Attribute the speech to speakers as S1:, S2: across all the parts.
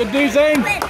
S1: Good news, Zane.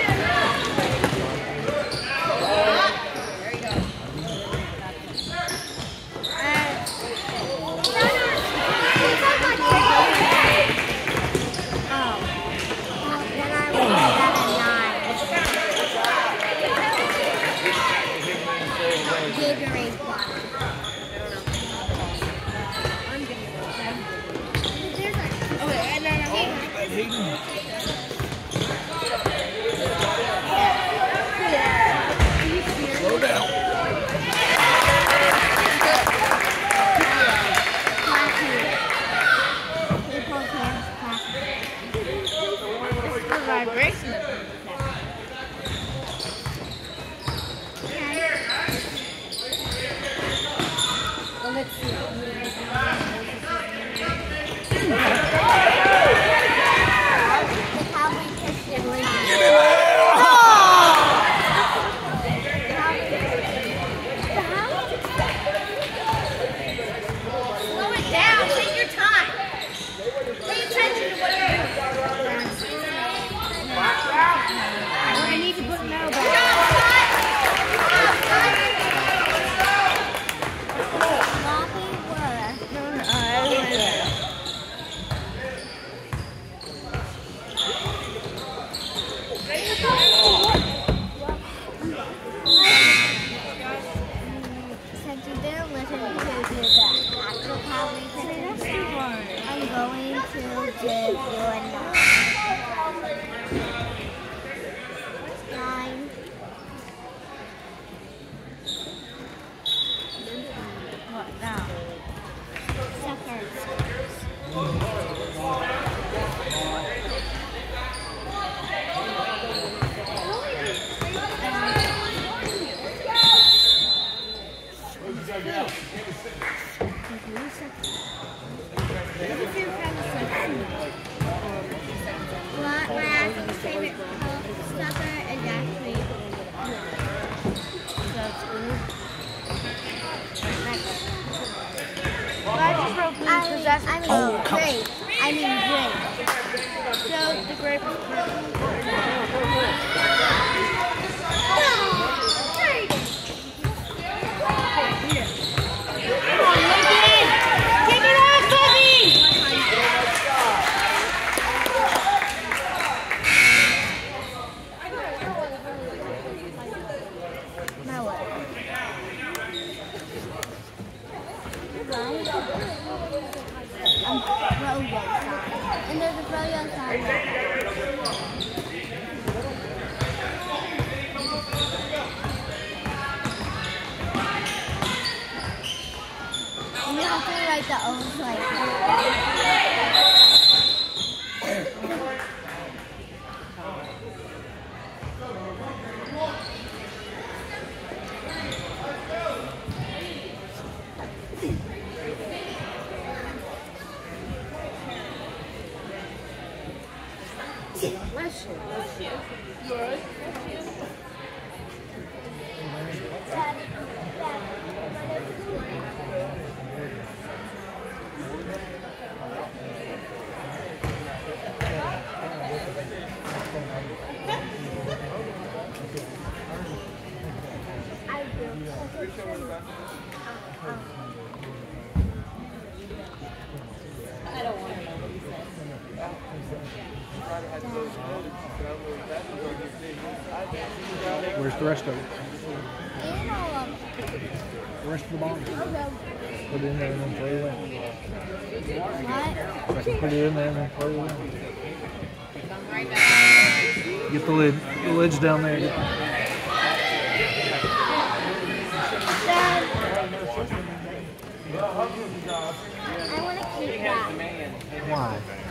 S2: Pro, oh,
S3: I
S1: mean, I mean grape. I mean grape.
S2: so the grape is Take it off, Bobby!
S1: Now what? Um, froyo. And there's a froyo sign. And you have to write the own flavor. I do.
S4: Where's the rest of it?
S1: And all of
S4: The rest of the bomb?
S1: them.
S4: Put it in there and then throw it in.
S1: What?
S4: I can put it in there and then throw it in. Get the lid. The lid's down there.
S1: I want to keep that.
S4: Why?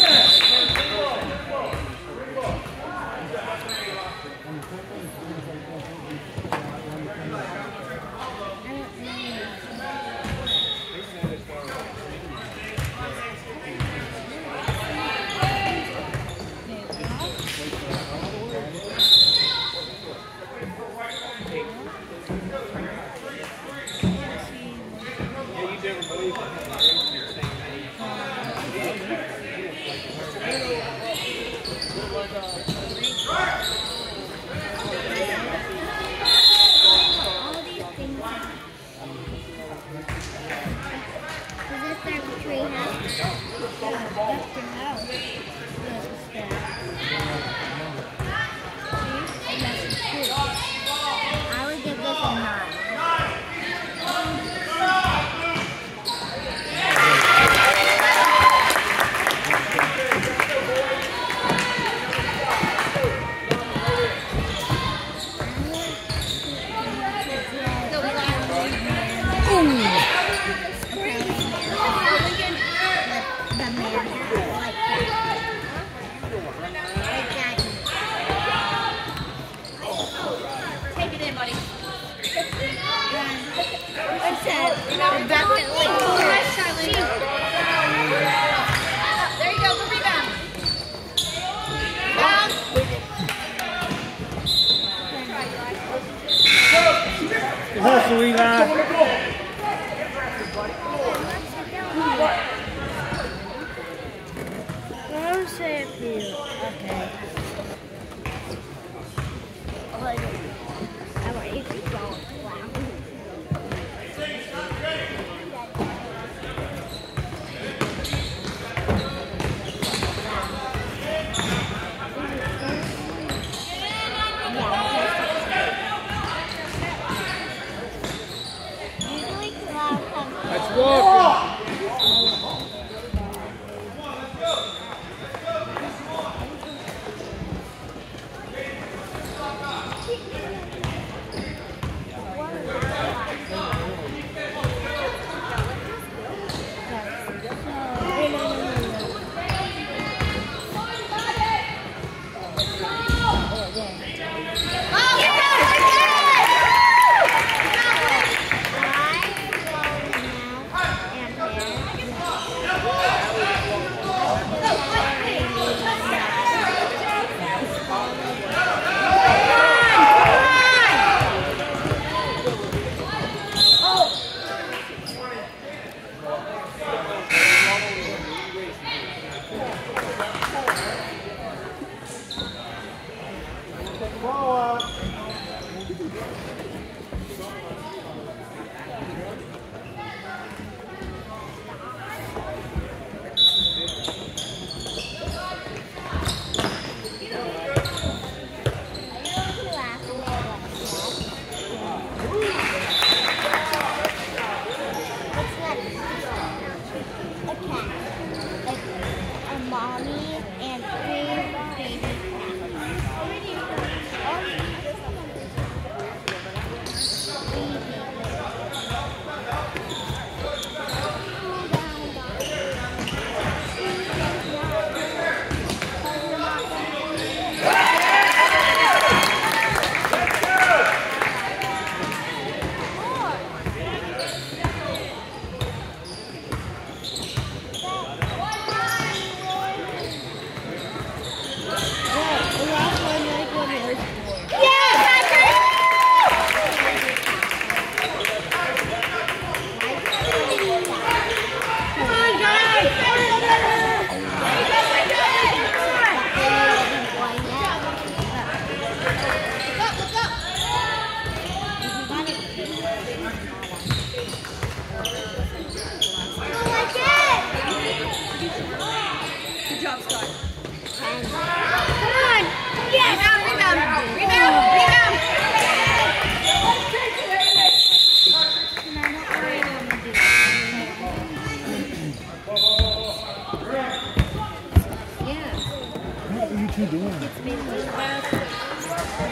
S5: two doing?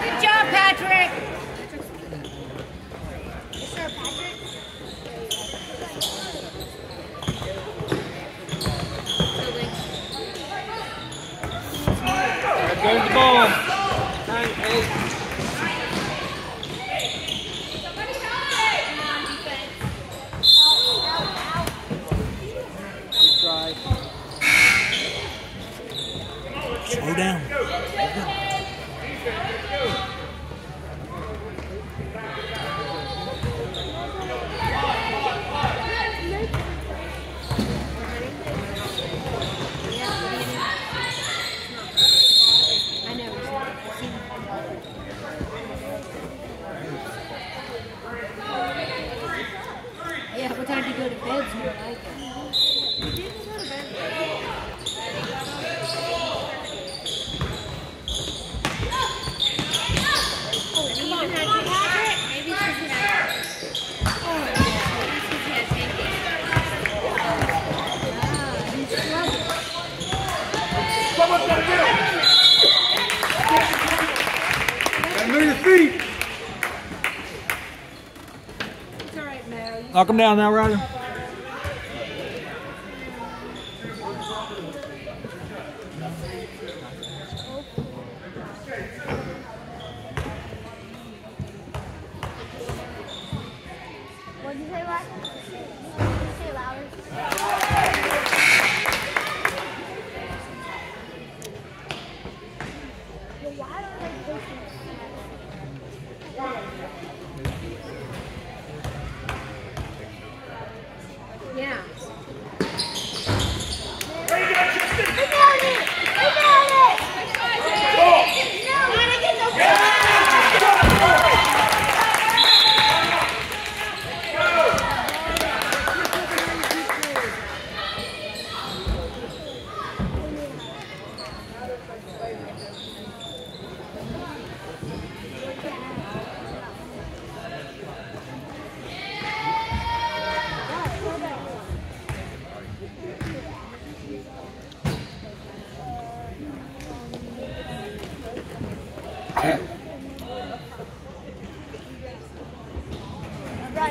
S2: Good job, Patrick.
S5: There goes the ball. Nine, eight. Good try. Slow down.
S2: I know. Yeah, what time do you go to bed? So you like it? Maybe it's 'cause he had- Oh, yeah. Maybe it's 'cause he had pancakes. Ah, he's slugging.
S5: And move your feet.
S2: It's all right, Mel.
S5: Knock them down now, Ryder.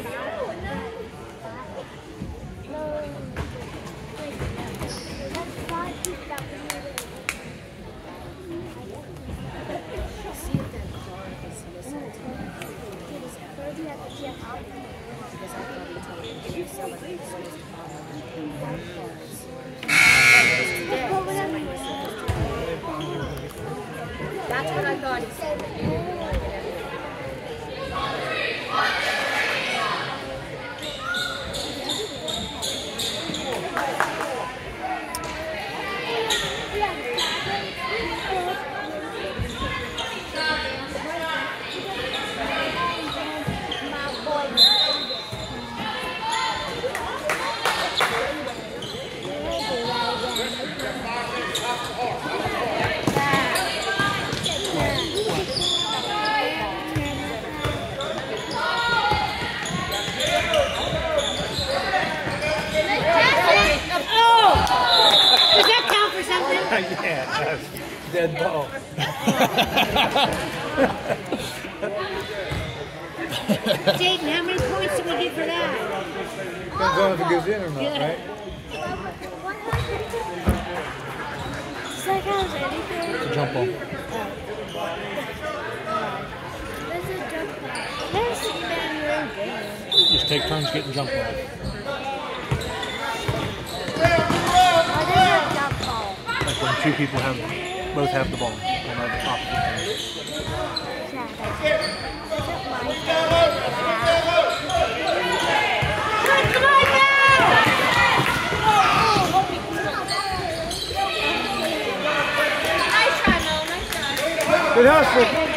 S1: Plus.
S3: That's what I thought he said.
S2: Oh! Does that count for something?
S4: yeah, that's dead ball.
S2: Jaden, how many points do we get for that?
S4: Depends on if it goes in or not,
S2: Yeah.
S4: right?
S1: It's like I was anything.
S5: A jump ball.
S1: There's a jump ball. There's a man really
S5: Just take turns getting jump ball.
S1: There's a jump ball.
S5: Like when two people have both have the ball on.
S1: Yeah. Is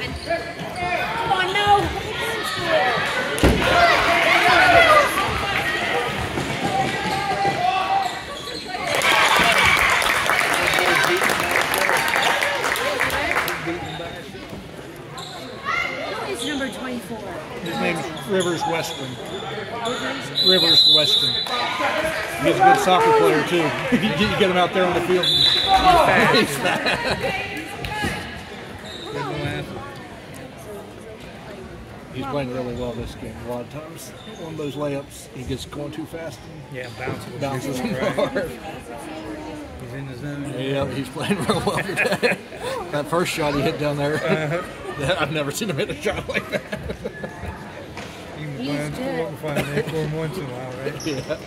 S4: Good
S3: job, Gavin.
S2: Come on, no! Who is number 24?
S5: His name's Rivers Western. Rivers Western. He's a good soccer player too. you get you get him out there on the field. He's fast. He's fast. He's playing really well this game. A lot of times, one of those layups, he gets going too fast
S4: Yeah, bounce
S5: and bounces him
S4: right. He's in the zone.
S5: Yeah, he's playing real well today. that first shot he hit down there, uh-huh. that- I've never seen him hit a shot like that.
S4: Even
S2: He's
S4: Brian's
S2: good.
S4: find an once in a while, right?
S5: Yeah.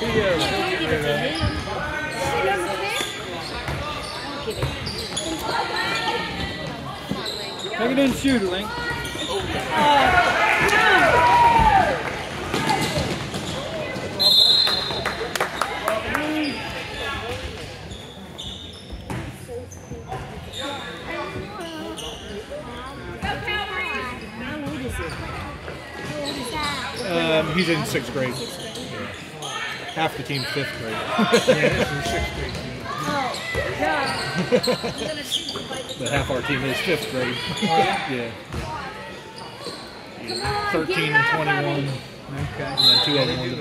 S4: Take it in shoot Link.
S2: How old is he?
S5: Um, he's in sixth grade. Half the team fifth grade.
S4: Yeah, this sixth grade. Oh, team.
S5: but half our team is fifth grade. Oh, yeah. Yeah. 13 and 21,
S4: Okay.
S5: and then two of them on the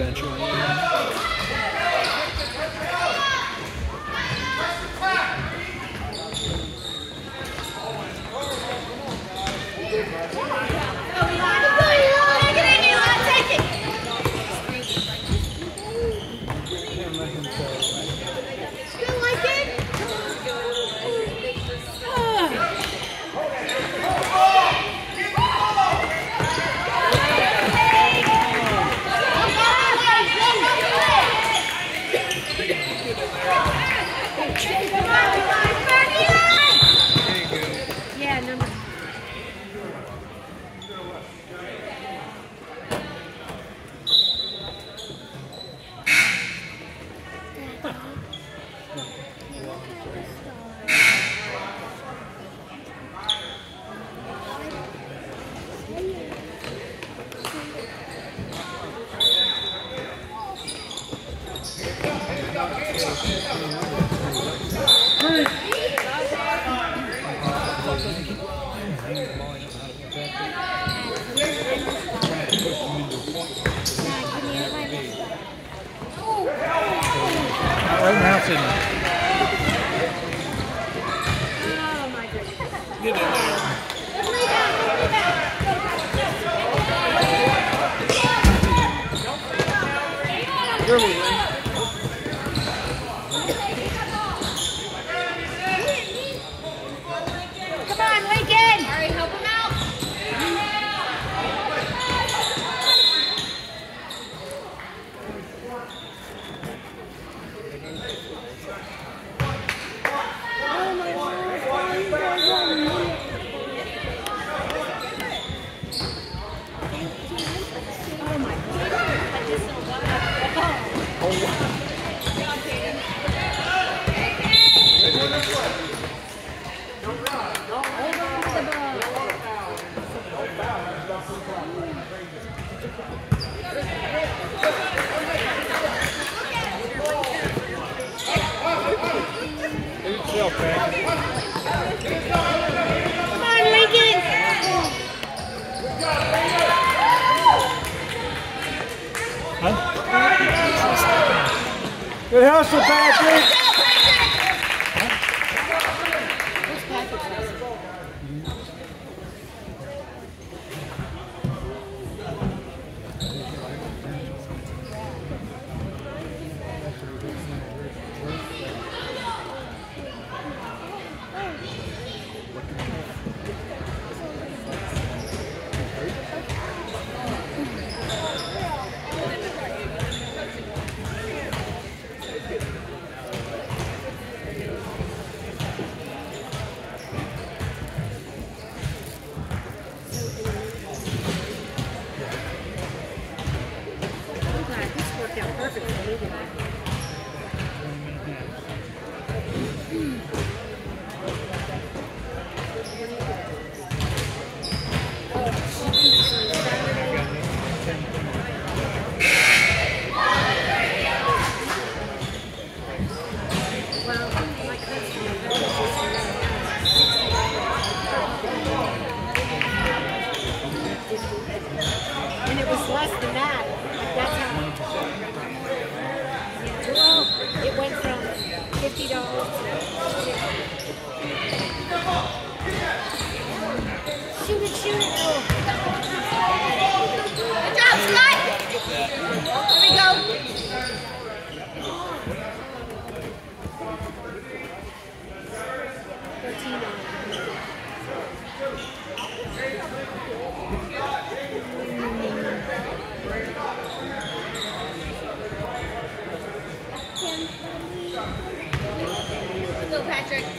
S2: Oh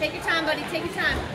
S3: Take your time, buddy. Take your time.